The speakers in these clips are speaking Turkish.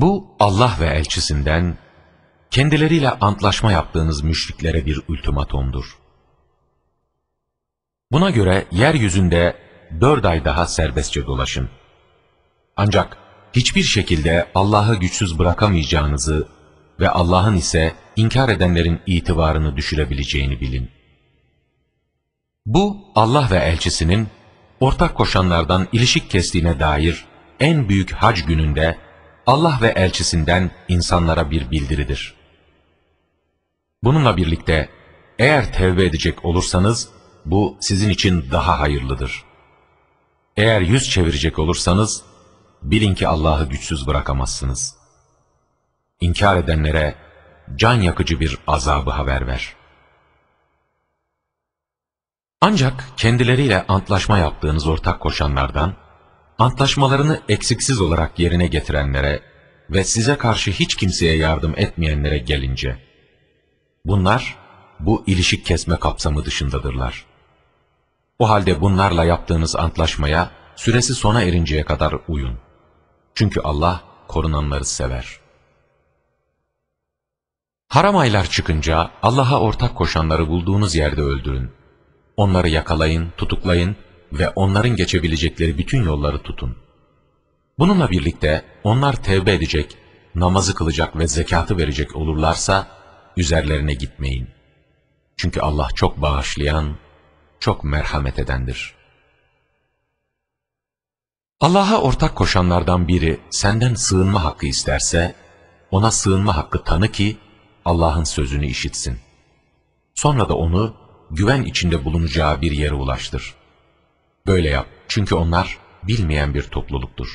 Bu Allah ve elçisinden kendileriyle antlaşma yaptığınız müşriklere bir ultimatomdur. Buna göre yeryüzünde dört ay daha serbestçe dolaşın. Ancak hiçbir şekilde Allah'ı güçsüz bırakamayacağınızı ve Allah'ın ise inkar edenlerin itibarını düşürebileceğini bilin. Bu Allah ve elçisinin ortak koşanlardan ilişik kestiğine dair en büyük hac gününde Allah ve elçisinden insanlara bir bildiridir. Bununla birlikte eğer tevbe edecek olursanız bu sizin için daha hayırlıdır. Eğer yüz çevirecek olursanız bilin ki Allah'ı güçsüz bırakamazsınız. İnkar edenlere can yakıcı bir azabı haber ver. Ancak kendileriyle antlaşma yaptığınız ortak koşanlardan, antlaşmalarını eksiksiz olarak yerine getirenlere ve size karşı hiç kimseye yardım etmeyenlere gelince, bunlar bu ilişik kesme kapsamı dışındadırlar. O halde bunlarla yaptığınız antlaşmaya süresi sona erinceye kadar uyun. Çünkü Allah korunanları sever. Haram aylar çıkınca Allah'a ortak koşanları bulduğunuz yerde öldürün. Onları yakalayın, tutuklayın ve onların geçebilecekleri bütün yolları tutun. Bununla birlikte onlar tevbe edecek, namazı kılacak ve zekatı verecek olurlarsa üzerlerine gitmeyin. Çünkü Allah çok bağışlayan, çok merhamet edendir. Allah'a ortak koşanlardan biri senden sığınma hakkı isterse, ona sığınma hakkı tanı ki Allah'ın sözünü işitsin. Sonra da onu güven içinde bulunacağı bir yere ulaştır. Böyle yap çünkü onlar bilmeyen bir topluluktur.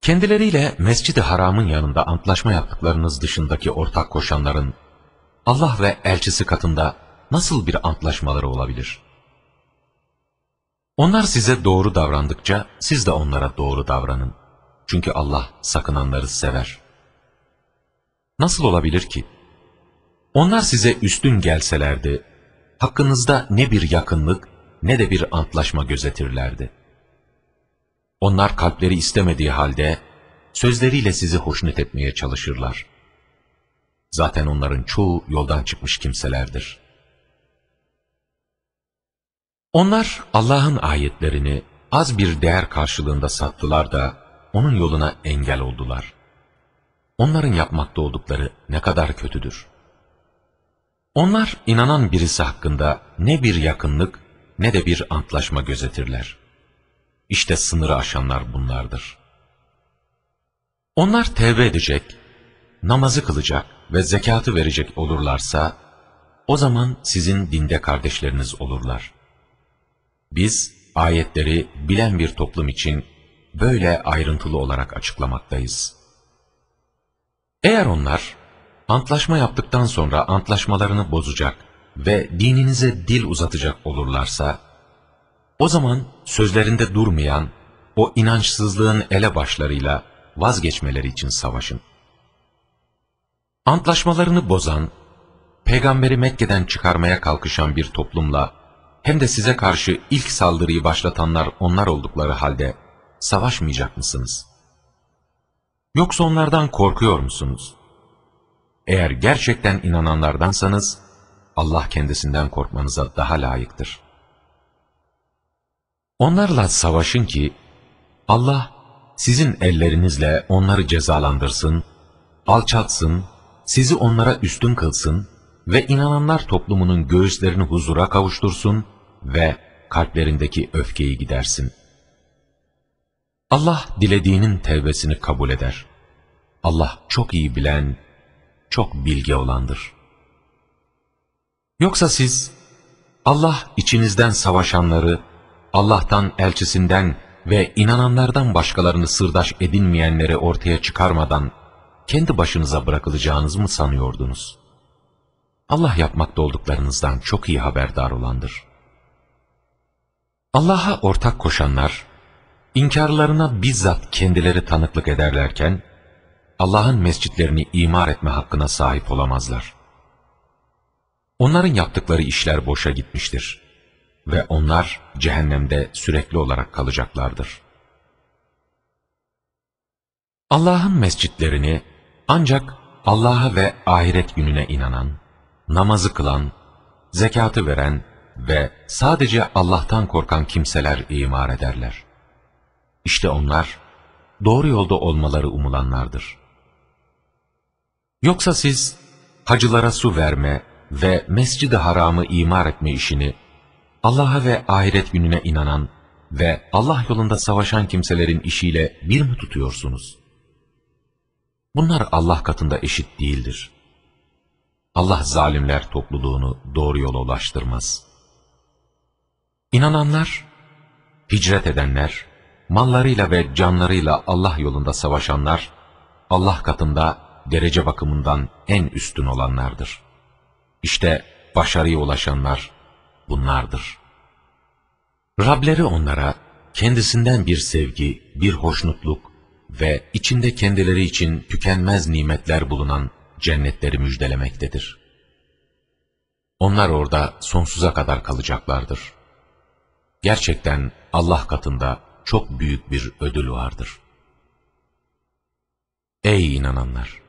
Kendileriyle Mescid-i Haram'ın yanında antlaşma yaptıklarınız dışındaki ortak koşanların Allah ve elçisi katında nasıl bir antlaşmaları olabilir? Onlar size doğru davrandıkça siz de onlara doğru davranın. Çünkü Allah sakınanları sever. Nasıl olabilir ki? Onlar size üstün gelselerdi, hakkınızda ne bir yakınlık ne de bir antlaşma gözetirlerdi. Onlar kalpleri istemediği halde sözleriyle sizi hoşnut etmeye çalışırlar. Zaten onların çoğu yoldan çıkmış kimselerdir. Onlar Allah'ın ayetlerini az bir değer karşılığında sattılar da onun yoluna engel oldular. Onların yapmakta oldukları ne kadar kötüdür. Onlar inanan birisi hakkında ne bir yakınlık ne de bir antlaşma gözetirler. İşte sınırı aşanlar bunlardır. Onlar tevbe edecek, namazı kılacak ve zekatı verecek olurlarsa, o zaman sizin dinde kardeşleriniz olurlar. Biz ayetleri bilen bir toplum için böyle ayrıntılı olarak açıklamaktayız. Eğer onlar antlaşma yaptıktan sonra antlaşmalarını bozacak ve dininize dil uzatacak olurlarsa, o zaman sözlerinde durmayan o inançsızlığın elebaşlarıyla vazgeçmeleri için savaşın. Antlaşmalarını bozan, peygamberi Mekke'den çıkarmaya kalkışan bir toplumla hem de size karşı ilk saldırıyı başlatanlar onlar oldukları halde savaşmayacak mısınız? Yoksa onlardan korkuyor musunuz? Eğer gerçekten inananlardansanız, Allah kendisinden korkmanıza daha layıktır. Onlarla savaşın ki, Allah sizin ellerinizle onları cezalandırsın, alçatsın, sizi onlara üstün kılsın ve inananlar toplumunun göğüslerini huzura kavuştursun ve kalplerindeki öfkeyi gidersin. Allah dilediğinin tevbesini kabul eder. Allah çok iyi bilen, çok bilge olandır. Yoksa siz, Allah içinizden savaşanları, Allah'tan elçisinden ve inananlardan başkalarını sırdaş edinmeyenleri ortaya çıkarmadan, kendi başınıza bırakılacağınızı mı sanıyordunuz? Allah yapmakta olduklarınızdan çok iyi haberdar olandır. Allah'a ortak koşanlar, inkarlarına bizzat kendileri tanıklık ederlerken, Allah'ın mescitlerini imar etme hakkına sahip olamazlar. Onların yaptıkları işler boşa gitmiştir ve onlar cehennemde sürekli olarak kalacaklardır. Allah'ın mescitlerini ancak Allah'a ve ahiret gününe inanan, namazı kılan, zekatı veren ve sadece Allah'tan korkan kimseler imar ederler. İşte onlar, doğru yolda olmaları umulanlardır. Yoksa siz, hacılara su verme ve mescid-i haramı imar etme işini, Allah'a ve ahiret gününe inanan ve Allah yolunda savaşan kimselerin işiyle bir mi tutuyorsunuz? Bunlar Allah katında eşit değildir. Allah zalimler topluluğunu doğru yola ulaştırmaz. İnananlar, hicret edenler, mallarıyla ve canlarıyla Allah yolunda savaşanlar, Allah katında derece bakımından en üstün olanlardır. İşte başarıya ulaşanlar bunlardır. Rableri onlara kendisinden bir sevgi, bir hoşnutluk ve içinde kendileri için tükenmez nimetler bulunan cennetleri müjdelemektedir. Onlar orada sonsuza kadar kalacaklardır. Gerçekten Allah katında çok büyük bir ödül vardır. Ey inananlar!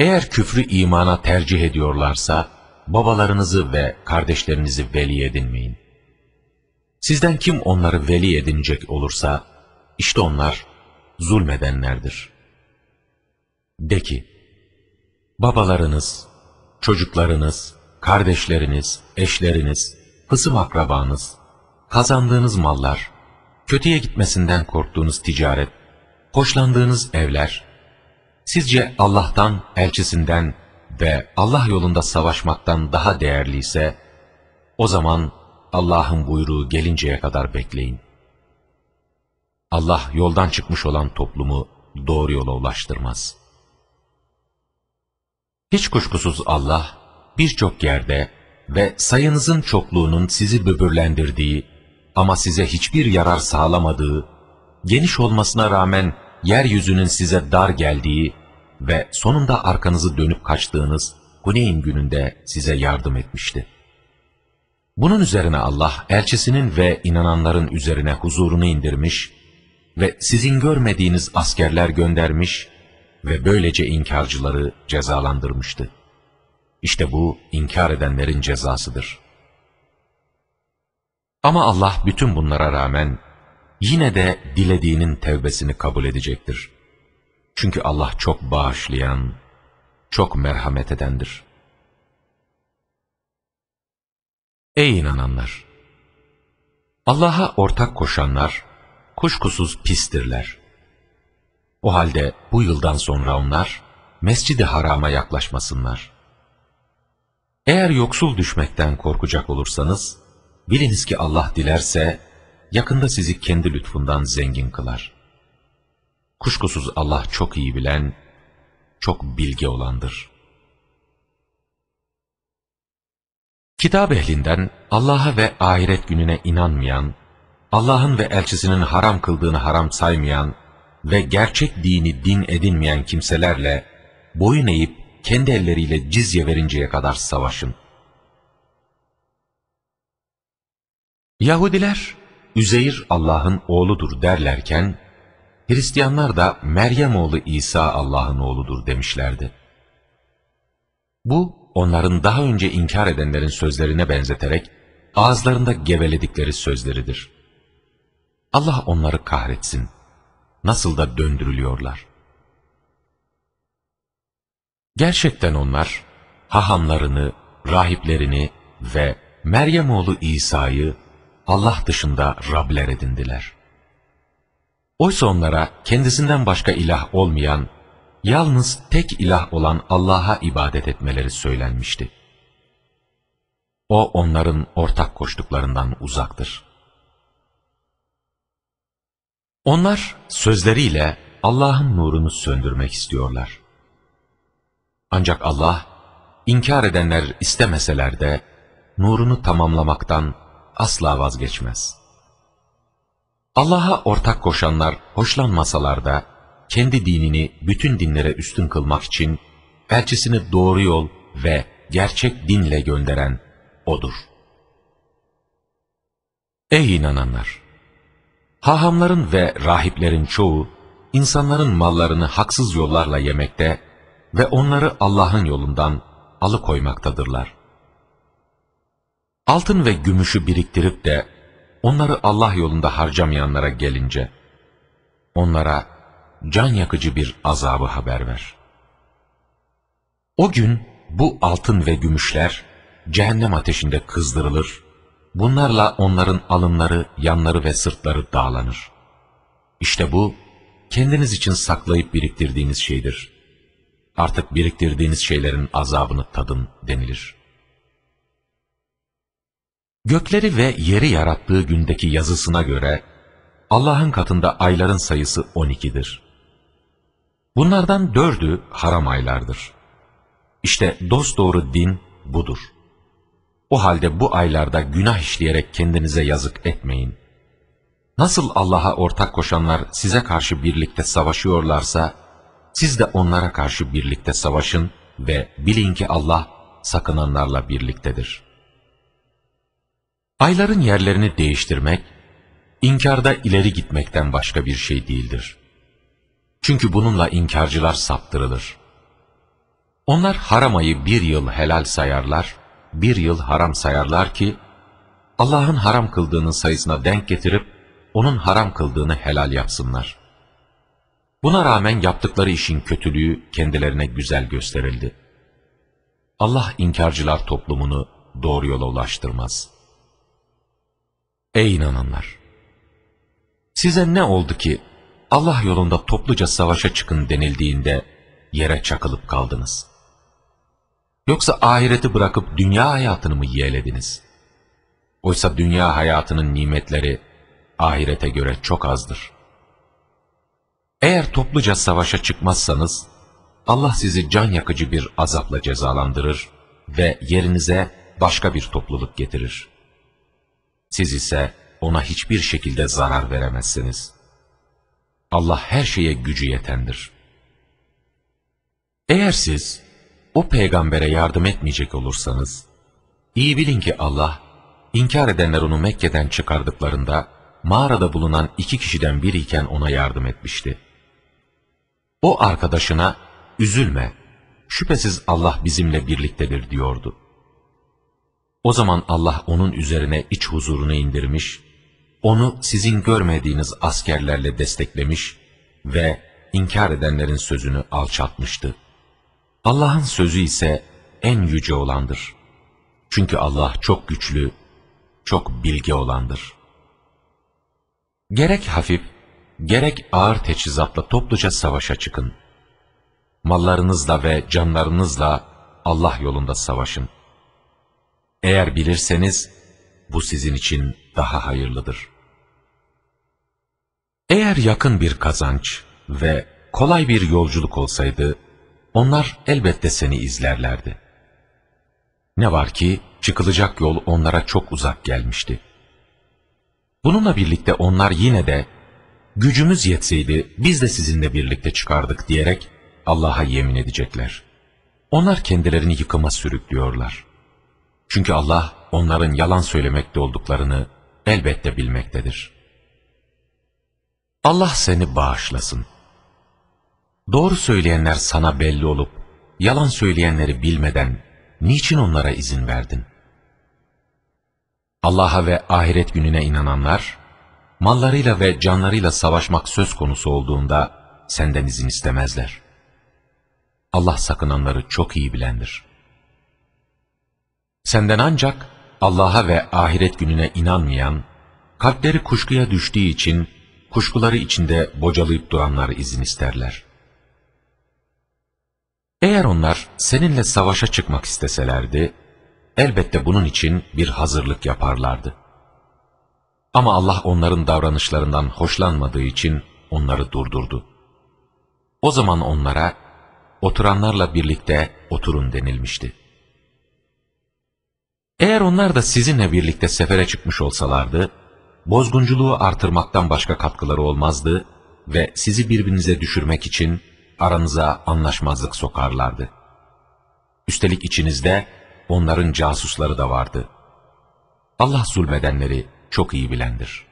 Eğer küfrü imana tercih ediyorlarsa, babalarınızı ve kardeşlerinizi veli edinmeyin. Sizden kim onları veli edinecek olursa, işte onlar zulmedenlerdir. De ki, babalarınız, çocuklarınız, kardeşleriniz, eşleriniz, hısım akrabanız, kazandığınız mallar, kötüye gitmesinden korktuğunuz ticaret, hoşlandığınız evler, sizce Allah'tan, elçisinden ve Allah yolunda savaşmaktan daha değerliyse, o zaman Allah'ın buyruğu gelinceye kadar bekleyin. Allah yoldan çıkmış olan toplumu doğru yola ulaştırmaz. Hiç kuşkusuz Allah birçok yerde ve sayınızın çokluğunun sizi böbürlendirdiği ama size hiçbir yarar sağlamadığı, geniş olmasına rağmen yeryüzünün size dar geldiği ve sonunda arkanızı dönüp kaçtığınız Huneyn gününde size yardım etmişti. Bunun üzerine Allah elçisinin ve inananların üzerine huzurunu indirmiş ve sizin görmediğiniz askerler göndermiş ve böylece inkarcıları cezalandırmıştı. İşte bu inkar edenlerin cezasıdır. Ama Allah bütün bunlara rağmen yine de dilediğinin tevbesini kabul edecektir. Çünkü Allah çok bağışlayan, çok merhamet edendir. Ey inananlar! Allah'a ortak koşanlar, kuşkusuz pistirler. O halde bu yıldan sonra onlar, Mescid-i Haram'a yaklaşmasınlar. Eğer yoksul düşmekten korkacak olursanız, biliniz ki Allah dilerse, yakında sizi kendi lütfundan zengin kılar. Kuşkusuz Allah çok iyi bilen, çok bilge olandır. Kitap ehlinden Allah'a ve ahiret gününe inanmayan, Allah'ın ve elçisinin haram kıldığını haram saymayan ve gerçek dini din edinmeyen kimselerle boyun eğip kendi elleriyle cizye verinceye kadar savaşın. Yahudiler, Üzeyir Allah'ın oğludur derlerken, Hristiyanlar da Meryem oğlu İsa Allah'ın oğludur demişlerdi. Bu, onların daha önce inkar edenlerin sözlerine benzeterek, ağızlarında geveledikleri sözleridir. Allah onları kahretsin. Nasıl da döndürülüyorlar. Gerçekten onlar, hahamlarını, rahiplerini ve Meryem oğlu İsa'yı Allah dışında Rabler edindiler. Oysa onlara kendisinden başka ilah olmayan, yalnız tek ilah olan Allah'a ibadet etmeleri söylenmişti. O onların ortak koştuklarından uzaktır. Onlar sözleriyle Allah'ın nurunu söndürmek istiyorlar. Ancak Allah, inkar edenler istemeseler de, nurunu tamamlamaktan asla vazgeçmez. Allah'a ortak koşanlar hoşlanmasalar da, kendi dinini bütün dinlere üstün kılmak için, elçisini doğru yol ve gerçek dinle gönderen O'dur. Ey inananlar! Hahamların ve rahiplerin çoğu, insanların mallarını haksız yollarla yemekte ve onları Allah'ın yolundan alıkoymaktadırlar. Altın ve gümüşü biriktirip de onları Allah yolunda harcamayanlara gelince, onlara can yakıcı bir azabı haber ver. O gün bu altın ve gümüşler cehennem ateşinde kızdırılır, bunlarla onların alınları, yanları ve sırtları dağlanır. İşte bu, kendiniz için saklayıp biriktirdiğiniz şeydir. Artık biriktirdiğiniz şeylerin azabını tadın denilir. Gökleri ve yeri yarattığı gündeki yazısına göre, Allah'ın katında ayların sayısı 12'dir. Bunlardan dördü haram aylardır. İşte dosdoğru din budur. O halde bu aylarda günah işleyerek kendinize yazık etmeyin. Nasıl Allah'a ortak koşanlar size karşı birlikte savaşıyorlarsa, siz de onlara karşı birlikte savaşın ve bilin ki Allah sakınanlarla birliktedir. Ayların yerlerini değiştirmek, inkarda ileri gitmekten başka bir şey değildir. Çünkü bununla inkarcılar saptırılır. Onlar haram ayı bir yıl helal sayarlar, bir yıl haram sayarlar ki, Allah'ın haram kıldığının sayısına denk getirip, onun haram kıldığını helal yapsınlar. Buna rağmen yaptıkları işin kötülüğü kendilerine güzel gösterildi. Allah inkarcılar toplumunu doğru yola ulaştırmaz. Ey inananlar! Size ne oldu ki Allah yolunda topluca savaşa çıkın denildiğinde yere çakılıp kaldınız? Yoksa ahireti bırakıp dünya hayatını mı yeğlediniz? Oysa dünya hayatının nimetleri ahirete göre çok azdır. Eğer topluca savaşa çıkmazsanız, Allah sizi can yakıcı bir azapla cezalandırır ve yerinize başka bir topluluk getirir. Siz ise ona hiçbir şekilde zarar veremezsiniz. Allah her şeye gücü yetendir. Eğer siz o peygambere yardım etmeyecek olursanız, iyi bilin ki Allah, inkar edenler onu Mekke'den çıkardıklarında, mağarada bulunan iki kişiden biriyken ona yardım etmişti. O arkadaşına, üzülme, şüphesiz Allah bizimle birliktedir diyordu. O zaman Allah onun üzerine iç huzurunu indirmiş, onu sizin görmediğiniz askerlerle desteklemiş ve inkar edenlerin sözünü alçaltmıştı. Allah'ın sözü ise en yüce olandır. Çünkü Allah çok güçlü, çok bilge olandır. Gerek hafif, gerek ağır teçhizatla topluca savaşa çıkın. Mallarınızla ve canlarınızla Allah yolunda savaşın. Eğer bilirseniz, bu sizin için daha hayırlıdır. Eğer yakın bir kazanç ve kolay bir yolculuk olsaydı, onlar elbette seni izlerlerdi. Ne var ki çıkılacak yol onlara çok uzak gelmişti. Bununla birlikte onlar yine de gücümüz yetseydi biz de sizinle birlikte çıkardık diyerek Allah'a yemin edecekler. Onlar kendilerini yıkıma sürüklüyorlar. Çünkü Allah onların yalan söylemekte olduklarını elbette bilmektedir. Allah seni bağışlasın. Doğru söyleyenler sana belli olup, yalan söyleyenleri bilmeden niçin onlara izin verdin? Allah'a ve ahiret gününe inananlar, mallarıyla ve canlarıyla savaşmak söz konusu olduğunda senden izin istemezler. Allah sakınanları çok iyi bilendir. Senden ancak Allah'a ve ahiret gününe inanmayan, kalpleri kuşkuya düştüğü için, kuşkuları içinde bocalayıp duranlar izin isterler. Eğer onlar seninle savaşa çıkmak isteselerdi, elbette bunun için bir hazırlık yaparlardı. Ama Allah onların davranışlarından hoşlanmadığı için onları durdurdu. O zaman onlara, oturanlarla birlikte oturun denilmişti. Eğer onlar da sizinle birlikte sefere çıkmış olsalardı, bozgunculuğu artırmaktan başka katkıları olmazdı ve sizi birbirinize düşürmek için aranıza anlaşmazlık sokarlardı. Üstelik içinizde onların casusları da vardı. Allah zulmedenleri çok iyi bilendir.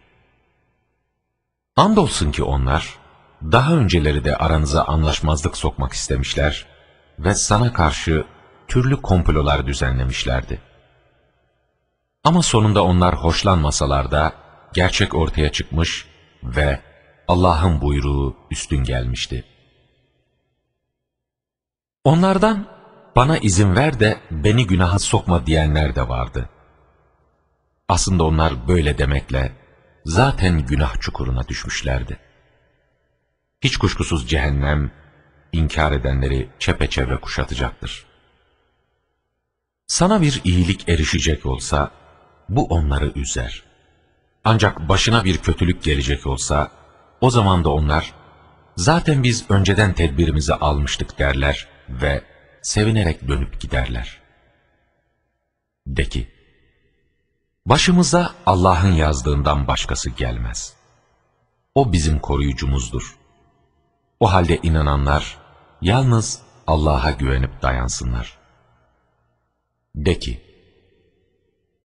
Andolsun ki onlar, daha önceleri de aranıza anlaşmazlık sokmak istemişler ve sana karşı türlü komplolar düzenlemişlerdi. Ama sonunda onlar hoşlanmasalar da gerçek ortaya çıkmış ve Allah'ın buyruğu üstün gelmişti. Onlardan bana izin ver de beni günaha sokma diyenler de vardı. Aslında onlar böyle demekle zaten günah çukuruna düşmüşlerdi. Hiç kuşkusuz cehennem, inkar edenleri çepeçevre kuşatacaktır. Sana bir iyilik erişecek olsa, bu onları üzer. Ancak başına bir kötülük gelecek olsa, o zaman da onlar, zaten biz önceden tedbirimizi almıştık derler ve sevinerek dönüp giderler. De ki, başımıza Allah'ın yazdığından başkası gelmez. O bizim koruyucumuzdur. O halde inananlar, yalnız Allah'a güvenip dayansınlar. De ki,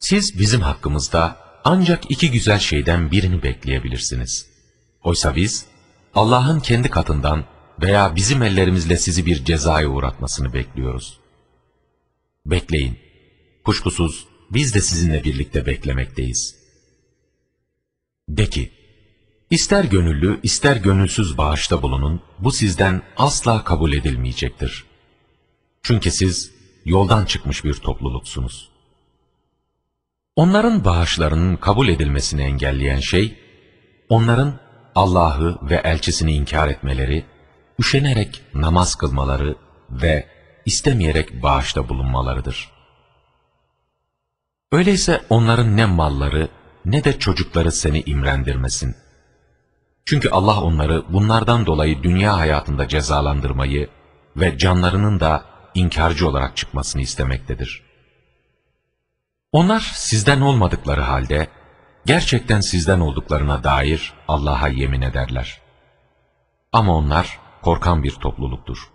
siz bizim hakkımızda ancak iki güzel şeyden birini bekleyebilirsiniz. Oysa biz, Allah'ın kendi katından veya bizim ellerimizle sizi bir cezaya uğratmasını bekliyoruz. Bekleyin. Kuşkusuz biz de sizinle birlikte beklemekteyiz. De ki, ister gönüllü ister gönülsüz bağışta bulunun, bu sizden asla kabul edilmeyecektir. Çünkü siz yoldan çıkmış bir topluluksunuz. Onların bağışlarının kabul edilmesini engelleyen şey, onların Allah'ı ve elçisini inkar etmeleri, üşenerek namaz kılmaları ve istemeyerek bağışta bulunmalarıdır. Öyleyse onların ne malları ne de çocukları seni imrendirmesin. Çünkü Allah onları bunlardan dolayı dünya hayatında cezalandırmayı ve canlarının da inkarcı olarak çıkmasını istemektedir. Onlar sizden olmadıkları halde, gerçekten sizden olduklarına dair Allah'a yemin ederler. Ama onlar korkan bir topluluktur.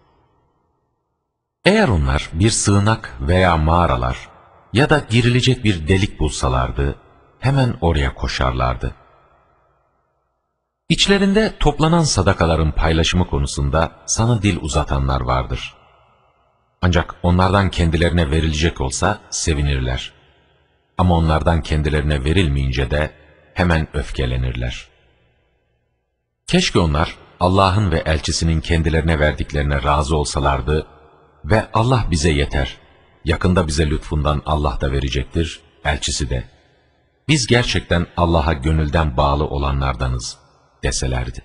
Eğer onlar bir sığınak veya mağaralar ya da girilecek bir delik bulsalardı, hemen oraya koşarlardı. İçlerinde toplanan sadakaların paylaşımı konusunda sana dil uzatanlar vardır. Ancak onlardan kendilerine verilecek olsa sevinirler. Ama onlardan kendilerine verilmeyince de hemen öfkelenirler. Keşke onlar Allah'ın ve elçisinin kendilerine verdiklerine razı olsalardı ve Allah bize yeter, yakında bize lütfundan Allah da verecektir, elçisi de. Biz gerçekten Allah'a gönülden bağlı olanlardanız deselerdi.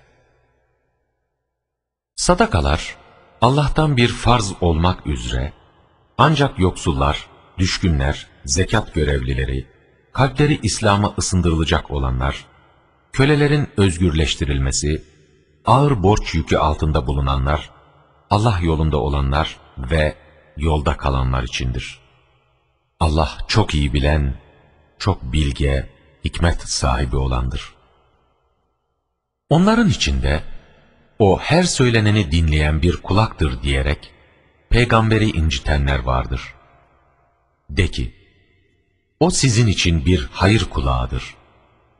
Sadakalar, Allah'tan bir farz olmak üzere, ancak yoksullar, düşkünler, zekat görevlileri, kalpleri İslam'a ısındırılacak olanlar, kölelerin özgürleştirilmesi, ağır borç yükü altında bulunanlar, Allah yolunda olanlar ve yolda kalanlar içindir. Allah çok iyi bilen, çok bilge, hikmet sahibi olandır. Onların içinde, o her söyleneni dinleyen bir kulaktır diyerek, peygamberi incitenler vardır. De ki, o sizin için bir hayır kulağıdır.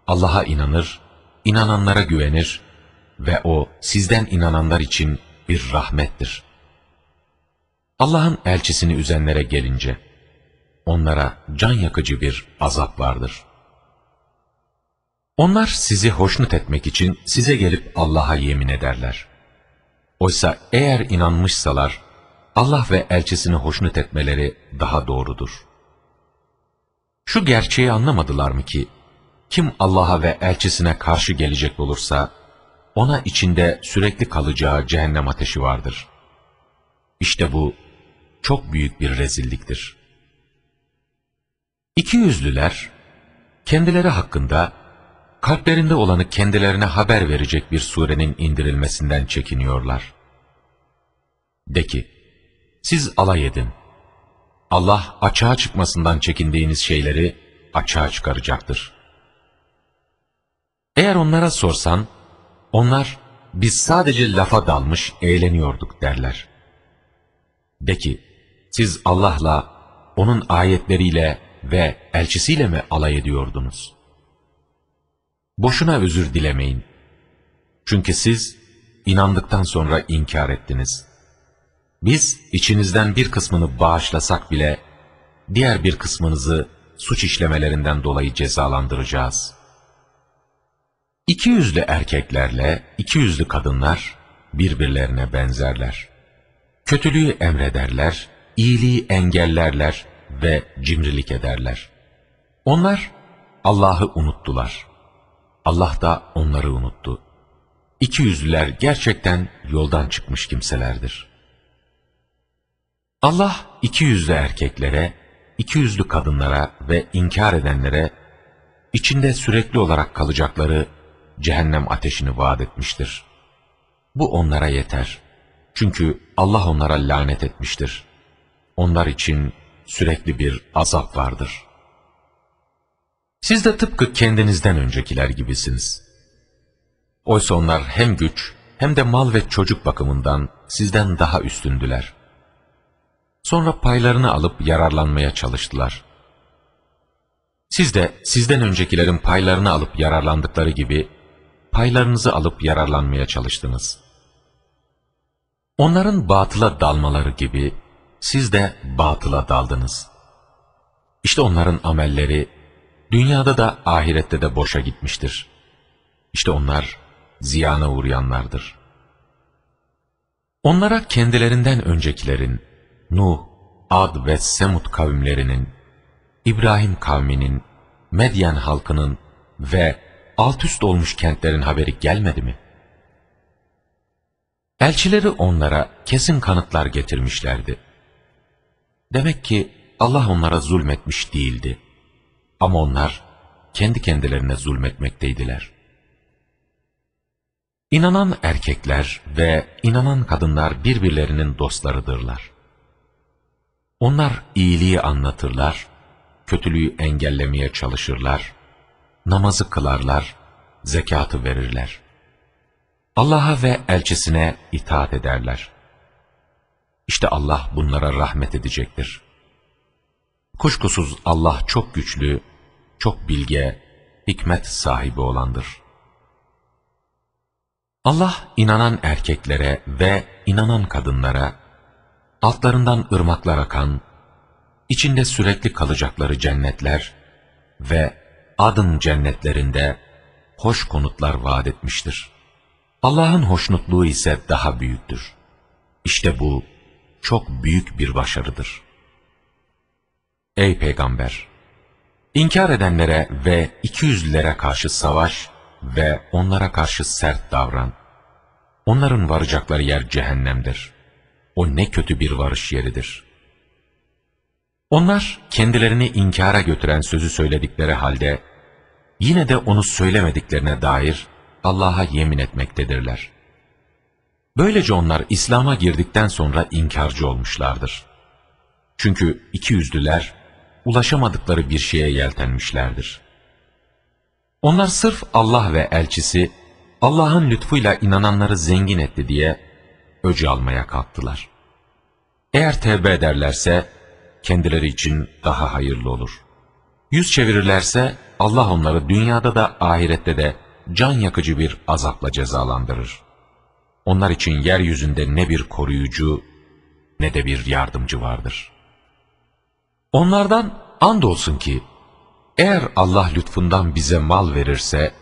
Allah'a inanır, inananlara güvenir ve o sizden inananlar için bir rahmettir. Allah'ın elçisini üzenlere gelince, onlara can yakıcı bir azap vardır. Onlar sizi hoşnut etmek için size gelip Allah'a yemin ederler. Oysa eğer inanmışsalar, Allah ve elçisini hoşnut etmeleri daha doğrudur. Şu gerçeği anlamadılar mı ki, kim Allah'a ve elçisine karşı gelecek olursa, ona içinde sürekli kalacağı cehennem ateşi vardır. İşte bu çok büyük bir rezilliktir. İki yüzlüler, kendileri hakkında, kalplerinde olanı kendilerine haber verecek bir surenin indirilmesinden çekiniyorlar. De ki, siz alay edin. Allah açığa çıkmasından çekindiğiniz şeyleri açığa çıkaracaktır. Eğer onlara sorsan, onlar biz sadece lafa dalmış eğleniyorduk derler. De ki siz Allah'la, onun ayetleriyle ve elçisiyle mi alay ediyordunuz? Boşuna özür dilemeyin. Çünkü siz inandıktan sonra inkar ettiniz. Biz içinizden bir kısmını bağışlasak bile, diğer bir kısmınızı suç işlemelerinden dolayı cezalandıracağız. İki yüzlü erkeklerle iki yüzlü kadınlar birbirlerine benzerler. Kötülüğü emrederler, iyiliği engellerler ve cimrilik ederler. Onlar Allah'ı unuttular. Allah da onları unuttu. İki yüzlüler gerçekten yoldan çıkmış kimselerdir. Allah iki yüzlü erkeklere, iki yüzlü kadınlara ve inkar edenlere içinde sürekli olarak kalacakları cehennem ateşini vaat etmiştir. Bu onlara yeter. Çünkü Allah onlara lanet etmiştir. Onlar için sürekli bir azap vardır. Siz de tıpkı kendinizden öncekiler gibisiniz. Oysa onlar hem güç hem de mal ve çocuk bakımından sizden daha üstündüler. Sonra paylarını alıp yararlanmaya çalıştılar. Siz de sizden öncekilerin paylarını alıp yararlandıkları gibi paylarınızı alıp yararlanmaya çalıştınız. Onların batıla dalmaları gibi siz de batıla daldınız. İşte onların amelleri dünyada da ahirette de boşa gitmiştir. İşte onlar ziyana uğrayanlardır. Onlara kendilerinden öncekilerin, Nuh, Ad ve Semud kavimlerinin, İbrahim kavminin, Medyen halkının ve alt üst olmuş kentlerin haberi gelmedi mi? Elçileri onlara kesin kanıtlar getirmişlerdi. Demek ki Allah onlara zulmetmiş değildi. Ama onlar kendi kendilerine zulmetmekteydiler. İnanan erkekler ve inanan kadınlar birbirlerinin dostlarıdırlar. Onlar iyiliği anlatırlar, kötülüğü engellemeye çalışırlar, namazı kılarlar, zekatı verirler. Allah'a ve elçisine itaat ederler. İşte Allah bunlara rahmet edecektir. Kuşkusuz Allah çok güçlü, çok bilge, hikmet sahibi olandır. Allah inanan erkeklere ve inanan kadınlara, altlarından ırmaklar akan, içinde sürekli kalacakları cennetler ve adın cennetlerinde hoş konutlar vaat etmiştir. Allah'ın hoşnutluğu ise daha büyüktür. İşte bu çok büyük bir başarıdır. Ey Peygamber! İnkar edenlere ve ikiyüzlülere karşı savaş ve onlara karşı sert davran. Onların varacakları yer cehennemdir. O ne kötü bir varış yeridir. Onlar kendilerini inkara götüren sözü söyledikleri halde, yine de onu söylemediklerine dair Allah'a yemin etmektedirler. Böylece onlar İslam'a girdikten sonra inkarcı olmuşlardır. Çünkü iki yüzlüler, ulaşamadıkları bir şeye yeltenmişlerdir. Onlar sırf Allah ve elçisi, Allah'ın lütfuyla inananları zengin etti diye öcü almaya kalktılar. Eğer tevbe ederlerse, kendileri için daha hayırlı olur. Yüz çevirirlerse, Allah onları dünyada da ahirette de can yakıcı bir azapla cezalandırır. Onlar için yeryüzünde ne bir koruyucu ne de bir yardımcı vardır. Onlardan andolsun ki, eğer Allah lütfundan bize mal verirse,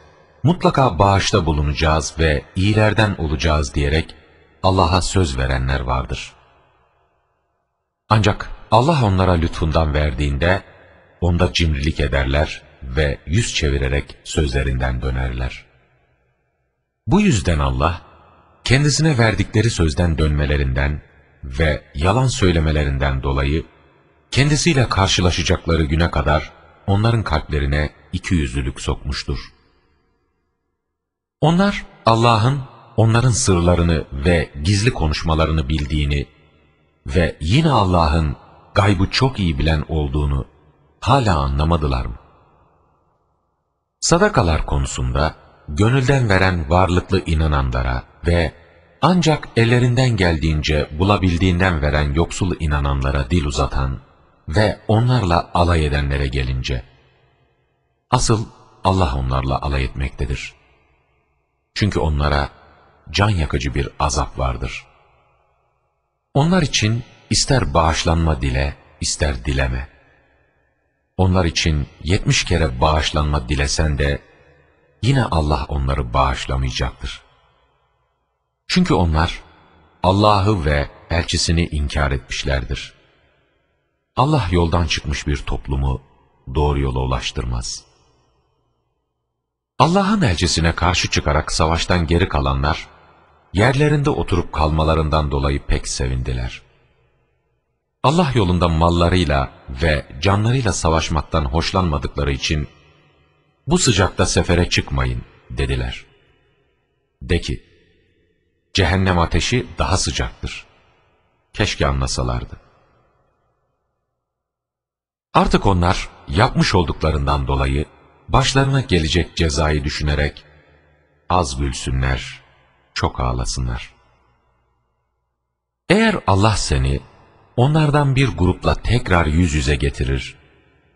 mutlaka bağışta bulunacağız ve iyilerden olacağız diyerek Allah'a söz verenler vardır. Ancak Allah onlara lütfundan verdiğinde, onda cimrilik ederler ve yüz çevirerek sözlerinden dönerler. Bu yüzden Allah, kendisine verdikleri sözden dönmelerinden ve yalan söylemelerinden dolayı, kendisiyle karşılaşacakları güne kadar onların kalplerine iki yüzlülük sokmuştur. Onlar Allah'ın onların sırlarını ve gizli konuşmalarını bildiğini ve yine Allah'ın gaybı çok iyi bilen olduğunu hala anlamadılar mı? Sadakalar konusunda gönülden veren varlıklı inananlara ve ancak ellerinden geldiğince bulabildiğinden veren yoksul inananlara dil uzatan ve onlarla alay edenlere gelince, asıl Allah onlarla alay etmektedir. Çünkü onlara can yakıcı bir azap vardır. Onlar için ister bağışlanma dile, ister dileme. Onlar için yetmiş kere bağışlanma dilesen de, yine Allah onları bağışlamayacaktır. Çünkü onlar, Allah'ı ve elçisini inkar etmişlerdir. Allah yoldan çıkmış bir toplumu doğru yola ulaştırmaz. Allah'ın elçisine karşı çıkarak savaştan geri kalanlar, yerlerinde oturup kalmalarından dolayı pek sevindiler. Allah yolunda mallarıyla ve canlarıyla savaşmaktan hoşlanmadıkları için, bu sıcakta sefere çıkmayın dediler. De ki, cehennem ateşi daha sıcaktır. Keşke anlasalardı. Artık onlar yapmış olduklarından dolayı başlarına gelecek cezayı düşünerek az gülsünler, çok ağlasınlar. Eğer Allah seni onlardan bir grupla tekrar yüz yüze getirir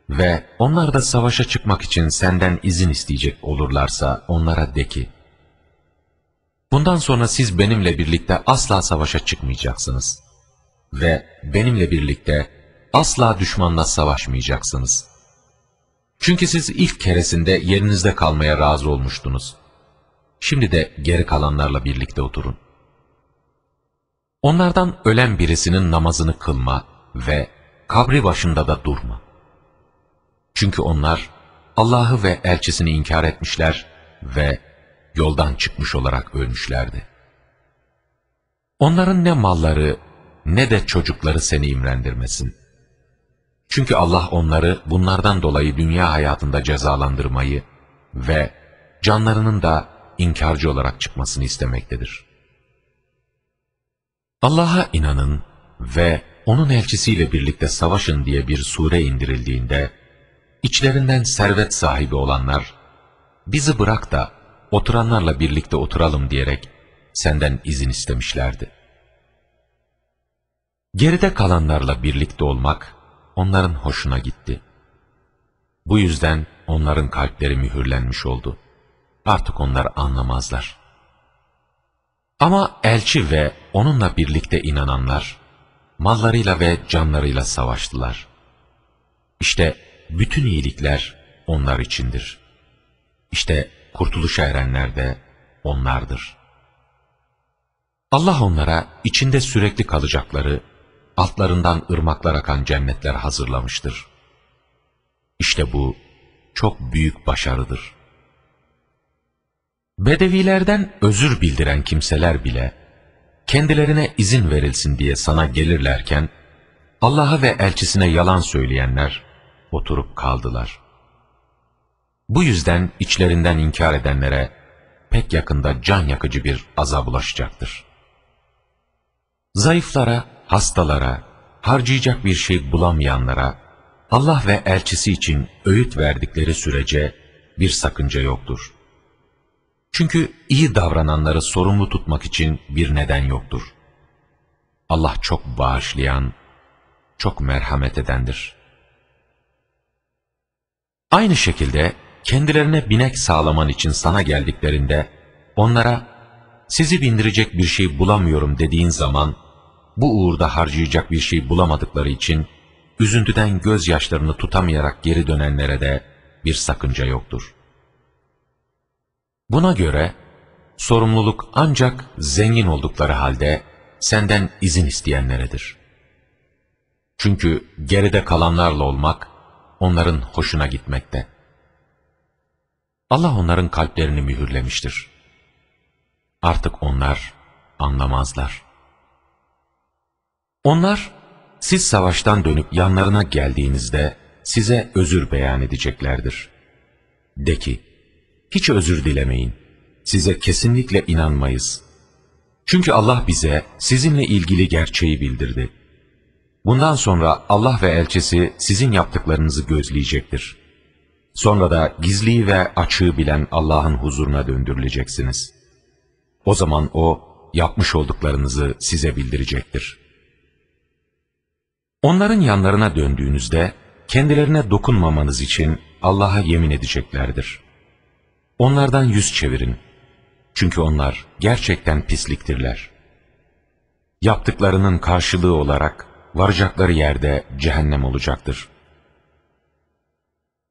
ve onlar da savaşa çıkmak için senden izin isteyecek olurlarsa onlara de ki, Bundan sonra siz benimle birlikte asla savaşa çıkmayacaksınız ve benimle birlikte asla düşmanla savaşmayacaksınız. Çünkü siz ilk keresinde yerinizde kalmaya razı olmuştunuz. Şimdi de geri kalanlarla birlikte oturun. Onlardan ölen birisinin namazını kılma ve kabri başında da durma. Çünkü onlar Allah'ı ve elçisini inkar etmişler ve yoldan çıkmış olarak ölmüşlerdi. Onların ne malları ne de çocukları seni imrendirmesin. Çünkü Allah onları bunlardan dolayı dünya hayatında cezalandırmayı ve canlarının da inkarcı olarak çıkmasını istemektedir. Allah'a inanın ve onun elçisiyle birlikte savaşın diye bir sure indirildiğinde, içlerinden servet sahibi olanlar, bizi bırak da oturanlarla birlikte oturalım diyerek senden izin istemişlerdi. Geride kalanlarla birlikte olmak onların hoşuna gitti. Bu yüzden onların kalpleri mühürlenmiş oldu. Artık onlar anlamazlar. Ama elçi ve onunla birlikte inananlar, mallarıyla ve canlarıyla savaştılar. İşte bütün iyilikler onlar içindir. İşte kurtuluşa erenler de onlardır. Allah onlara içinde sürekli kalacakları, altlarından ırmaklar akan cennetler hazırlamıştır. İşte bu çok büyük başarıdır. Bedevilerden özür bildiren kimseler bile, kendilerine izin verilsin diye sana gelirlerken, Allah'a ve elçisine yalan söyleyenler oturup kaldılar. Bu yüzden içlerinden inkar edenlere pek yakında can yakıcı bir azap ulaşacaktır. Zayıflara, hastalara, harcayacak bir şey bulamayanlara, Allah ve elçisi için öğüt verdikleri sürece bir sakınca yoktur. Çünkü iyi davrananları sorumlu tutmak için bir neden yoktur. Allah çok bağışlayan, çok merhamet edendir. Aynı şekilde kendilerine binek sağlaman için sana geldiklerinde, onlara sizi bindirecek bir şey bulamıyorum dediğin zaman, bu uğurda harcayacak bir şey bulamadıkları için, üzüntüden gözyaşlarını tutamayarak geri dönenlere de bir sakınca yoktur. Buna göre, sorumluluk ancak zengin oldukları halde senden izin isteyenleredir. Çünkü geride kalanlarla olmak, onların hoşuna gitmekte. Allah onların kalplerini mühürlemiştir. Artık onlar anlamazlar. Onlar, siz savaştan dönüp yanlarına geldiğinizde size özür beyan edeceklerdir. De ki, hiç özür dilemeyin. Size kesinlikle inanmayız. Çünkü Allah bize sizinle ilgili gerçeği bildirdi. Bundan sonra Allah ve elçisi sizin yaptıklarınızı gözleyecektir. Sonra da gizliyi ve açığı bilen Allah'ın huzuruna döndürüleceksiniz. O zaman O, yapmış olduklarınızı size bildirecektir. Onların yanlarına döndüğünüzde, kendilerine dokunmamanız için Allah'a yemin edeceklerdir. Onlardan yüz çevirin. Çünkü onlar gerçekten pisliktirler. Yaptıklarının karşılığı olarak varacakları yerde cehennem olacaktır.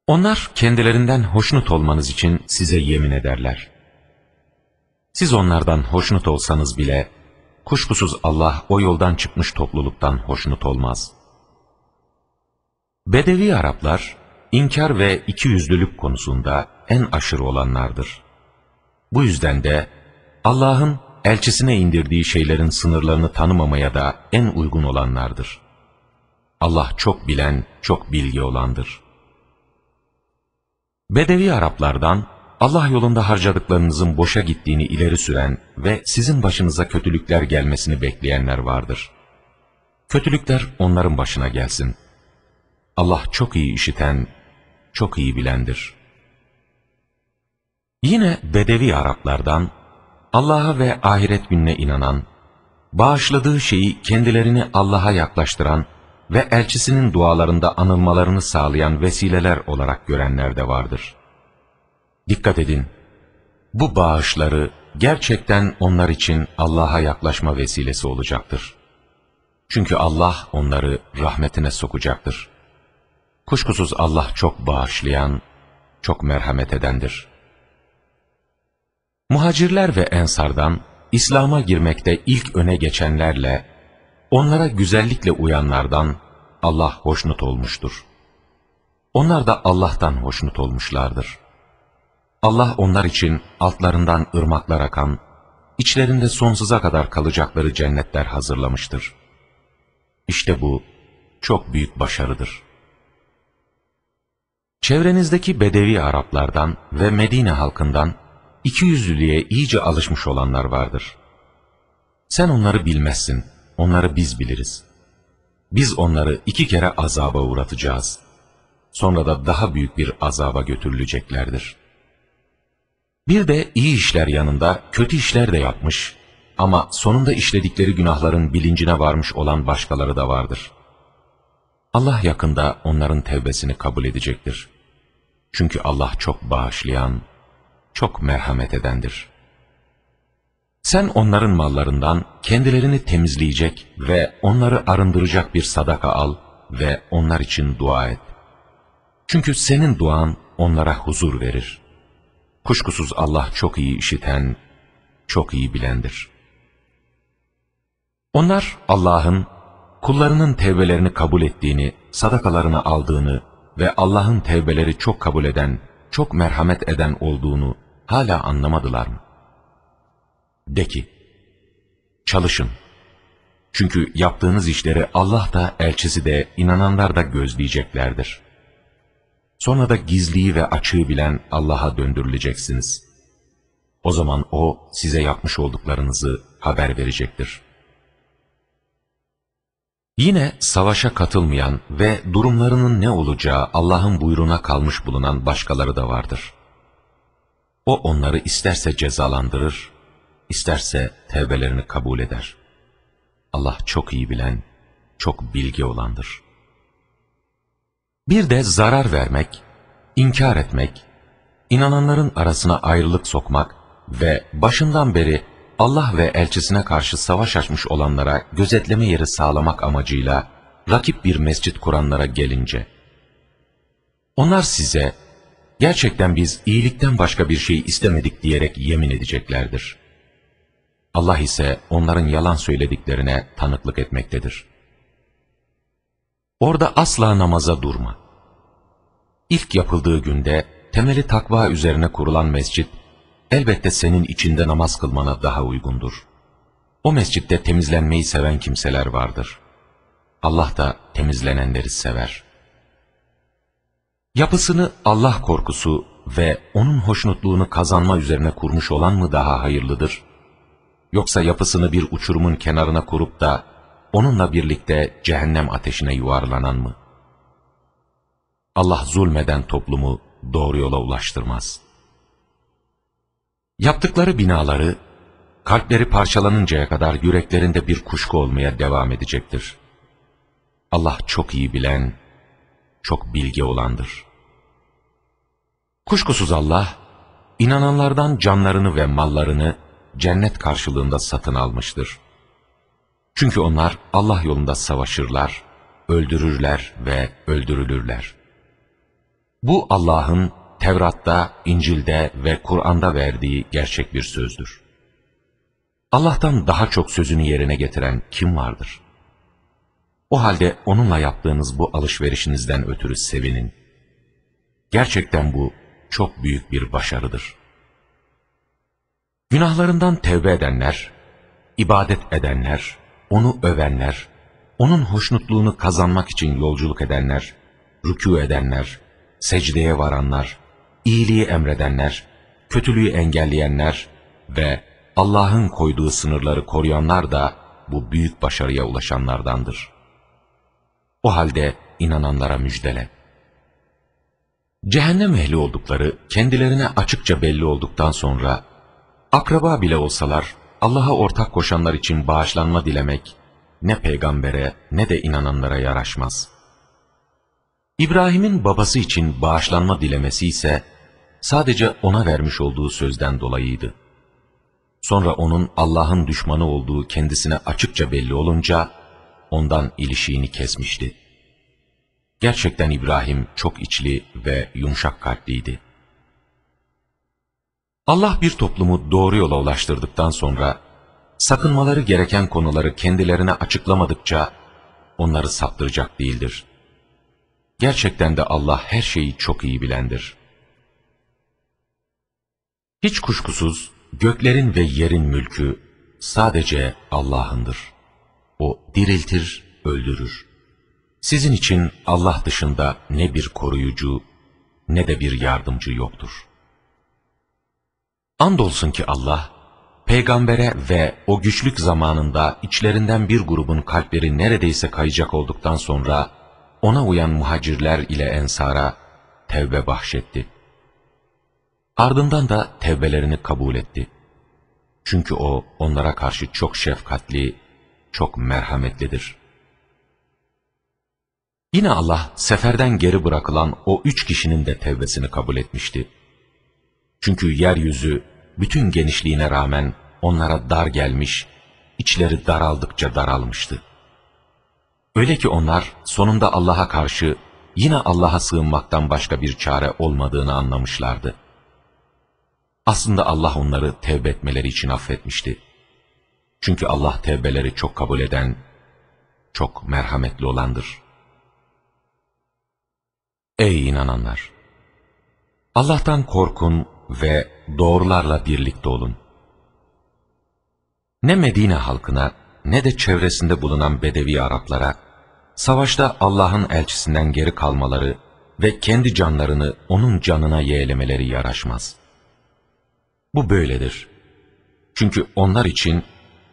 Onlar kendilerinden hoşnut olmanız için size yemin ederler. Siz onlardan hoşnut olsanız bile, kuşkusuz Allah o yoldan çıkmış topluluktan hoşnut olmaz. Bedevi Araplar, inkar ve ikiyüzlülük konusunda en aşırı olanlardır. Bu yüzden de Allah'ın elçisine indirdiği şeylerin sınırlarını tanımamaya da en uygun olanlardır. Allah çok bilen, çok bilgi olandır. Bedevi Araplardan Allah yolunda harcadıklarınızın boşa gittiğini ileri süren ve sizin başınıza kötülükler gelmesini bekleyenler vardır. Kötülükler onların başına gelsin. Allah çok iyi işiten, çok iyi bilendir. Yine Bedevi Araplardan Allah'a ve ahiret gününe inanan, bağışladığı şeyi kendilerini Allah'a yaklaştıran ve elçisinin dualarında anılmalarını sağlayan vesileler olarak görenler de vardır. Dikkat edin, bu bağışları gerçekten onlar için Allah'a yaklaşma vesilesi olacaktır. Çünkü Allah onları rahmetine sokacaktır. Kuşkusuz Allah çok bağışlayan, çok merhamet edendir. Muhacirler ve ensardan İslam'a girmekte ilk öne geçenlerle, onlara güzellikle uyanlardan Allah hoşnut olmuştur. Onlar da Allah'tan hoşnut olmuşlardır. Allah onlar için altlarından ırmaklar akan, içlerinde sonsuza kadar kalacakları cennetler hazırlamıştır. İşte bu çok büyük başarıdır. Çevrenizdeki Bedevi Araplardan ve Medine halkından ikiyüzlülüğe iyice alışmış olanlar vardır. Sen onları bilmezsin, onları biz biliriz. Biz onları iki kere azaba uğratacağız. Sonra da daha büyük bir azaba götürüleceklerdir. Bir de iyi işler yanında kötü işler de yapmış ama sonunda işledikleri günahların bilincine varmış olan başkaları da vardır. Allah yakında onların tevbesini kabul edecektir. Çünkü Allah çok bağışlayan, çok merhamet edendir. Sen onların mallarından kendilerini temizleyecek ve onları arındıracak bir sadaka al ve onlar için dua et. Çünkü senin duan onlara huzur verir. Kuşkusuz Allah çok iyi işiten, çok iyi bilendir. Onlar Allah'ın kullarının tevbelerini kabul ettiğini, sadakalarını aldığını ve Allah'ın tevbeleri çok kabul eden, çok merhamet eden olduğunu hala anlamadılar mı? De ki, çalışın. Çünkü yaptığınız işleri Allah da elçisi de inananlar da gözleyeceklerdir. Sonra da gizliyi ve açığı bilen Allah'a döndürüleceksiniz. O zaman O size yapmış olduklarınızı haber verecektir. Yine savaşa katılmayan ve durumlarının ne olacağı Allah'ın buyruğuna kalmış bulunan başkaları da vardır. O onları isterse cezalandırır, isterse tevbelerini kabul eder. Allah çok iyi bilen, çok bilgi olandır. Bir de zarar vermek, inkar etmek, inananların arasına ayrılık sokmak ve başından beri Allah ve elçisine karşı savaş açmış olanlara gözetleme yeri sağlamak amacıyla rakip bir mescit kuranlara gelince, onlar size gerçekten biz iyilikten başka bir şey istemedik diyerek yemin edeceklerdir. Allah ise onların yalan söylediklerine tanıklık etmektedir. Orada asla namaza durma. İlk yapıldığı günde temeli takva üzerine kurulan mescit, elbette senin içinde namaz kılmana daha uygundur. O mescitte temizlenmeyi seven kimseler vardır. Allah da temizlenenleri sever. Yapısını Allah korkusu ve onun hoşnutluğunu kazanma üzerine kurmuş olan mı daha hayırlıdır? Yoksa yapısını bir uçurumun kenarına kurup da onunla birlikte cehennem ateşine yuvarlanan mı? Allah zulmeden toplumu doğru yola ulaştırmaz. Yaptıkları binaları, kalpleri parçalanıncaya kadar yüreklerinde bir kuşku olmaya devam edecektir. Allah çok iyi bilen, çok bilgi olandır. Kuşkusuz Allah, inananlardan canlarını ve mallarını cennet karşılığında satın almıştır. Çünkü onlar Allah yolunda savaşırlar, öldürürler ve öldürülürler. Bu Allah'ın Tevrat'ta, İncil'de ve Kur'an'da verdiği gerçek bir sözdür. Allah'tan daha çok sözünü yerine getiren kim vardır? O halde onunla yaptığınız bu alışverişinizden ötürü sevinin. Gerçekten bu çok büyük bir başarıdır. Günahlarından tevbe edenler, ibadet edenler, onu övenler, onun hoşnutluğunu kazanmak için yolculuk edenler, rükû edenler, secdeye varanlar, iyiliği emredenler, kötülüğü engelleyenler ve Allah'ın koyduğu sınırları koruyanlar da bu büyük başarıya ulaşanlardandır. O halde inananlara müjdele. Cehennem ehli oldukları kendilerine açıkça belli olduktan sonra, akraba bile olsalar Allah'a ortak koşanlar için bağışlanma dilemek, ne peygambere ne de inananlara yaraşmaz. İbrahim'in babası için bağışlanma dilemesi ise, sadece ona vermiş olduğu sözden dolayıydı. Sonra onun Allah'ın düşmanı olduğu kendisine açıkça belli olunca, ondan ilişiğini kesmişti. Gerçekten İbrahim çok içli ve yumuşak kalpliydi. Allah bir toplumu doğru yola ulaştırdıktan sonra, sakınmaları gereken konuları kendilerine açıklamadıkça, onları saptıracak değildir. Gerçekten de Allah her şeyi çok iyi bilendir. Hiç kuşkusuz göklerin ve yerin mülkü sadece Allah'ındır. O diriltir, öldürür. Sizin için Allah dışında ne bir koruyucu ne de bir yardımcı yoktur. Andolsun ki Allah, peygambere ve o güçlük zamanında içlerinden bir grubun kalpleri neredeyse kayacak olduktan sonra, ona uyan muhacirler ile ensara tevbe bahşetti. Ardından da tevbelerini kabul etti. Çünkü o onlara karşı çok şefkatli, çok merhametlidir. Yine Allah seferden geri bırakılan o üç kişinin de tevbesini kabul etmişti. Çünkü yeryüzü bütün genişliğine rağmen onlara dar gelmiş, içleri daraldıkça daralmıştı. Öyle ki onlar sonunda Allah'a karşı yine Allah'a sığınmaktan başka bir çare olmadığını anlamışlardı. Aslında Allah onları tevbe etmeleri için affetmişti. Çünkü Allah tevbeleri çok kabul eden, çok merhametli olandır. Ey inananlar! Allah'tan korkun ve doğrularla birlikte olun. Ne Medine halkına ne de çevresinde bulunan Bedevi Araplara, savaşta Allah'ın elçisinden geri kalmaları ve kendi canlarını onun canına yeğlemeleri yaraşmaz. Bu böyledir. Çünkü onlar için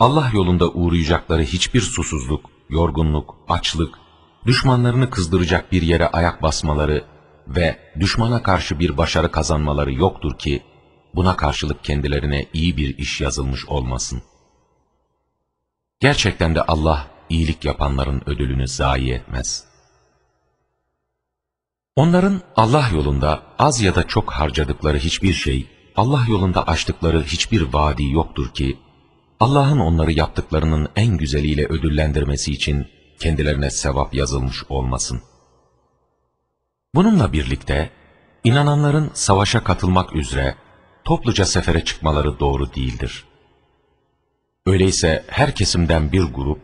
Allah yolunda uğrayacakları hiçbir susuzluk, yorgunluk, açlık, düşmanlarını kızdıracak bir yere ayak basmaları ve düşmana karşı bir başarı kazanmaları yoktur ki, buna karşılık kendilerine iyi bir iş yazılmış olmasın. Gerçekten de Allah iyilik yapanların ödülünü zayi etmez. Onların Allah yolunda az ya da çok harcadıkları hiçbir şey, Allah yolunda açtıkları hiçbir vadi yoktur ki, Allah'ın onları yaptıklarının en güzeliyle ödüllendirmesi için kendilerine sevap yazılmış olmasın. Bununla birlikte, inananların savaşa katılmak üzere topluca sefere çıkmaları doğru değildir. Öyleyse her kesimden bir grup,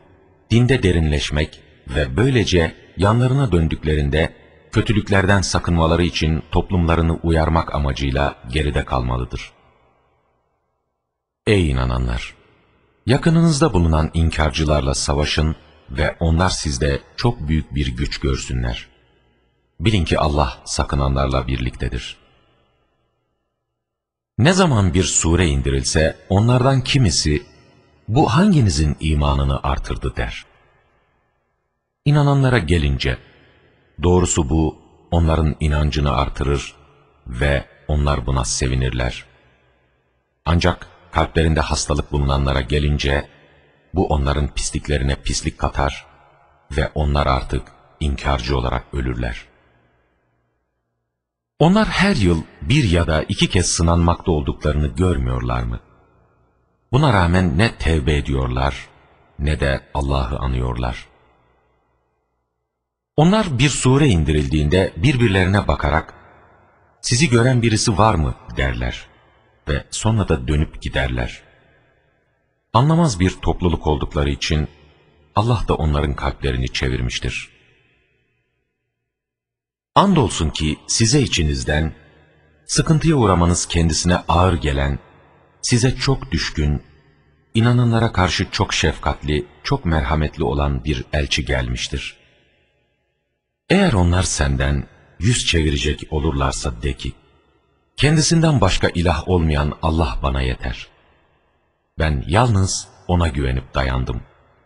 dinde derinleşmek ve böylece yanlarına döndüklerinde kötülüklerden sakınmaları için toplumlarını uyarmak amacıyla geride kalmalıdır. Ey inananlar! Yakınınızda bulunan inkarcılarla savaşın ve onlar sizde çok büyük bir güç görsünler. Bilin ki Allah sakınanlarla birliktedir. Ne zaman bir sure indirilse onlardan kimisi bu hanginizin imanını artırdı der. İnananlara gelince doğrusu bu onların inancını artırır ve onlar buna sevinirler. Ancak kalplerinde hastalık bulunanlara gelince bu onların pisliklerine pislik katar ve onlar artık inkarcı olarak ölürler. Onlar her yıl bir ya da iki kez sınanmakta olduklarını görmüyorlar mı? Buna rağmen ne tevbe ediyorlar ne de Allah'ı anıyorlar. Onlar bir sure indirildiğinde birbirlerine bakarak sizi gören birisi var mı derler ve sonra da dönüp giderler. Anlamaz bir topluluk oldukları için Allah da onların kalplerini çevirmiştir. Andolsun ki size içinizden sıkıntıya uğramanız kendisine ağır gelen, size çok düşkün, inananlara karşı çok şefkatli, çok merhametli olan bir elçi gelmiştir. Eğer onlar senden yüz çevirecek olurlarsa de ki, kendisinden başka ilah olmayan Allah bana yeter. Ben yalnız ona güvenip dayandım.''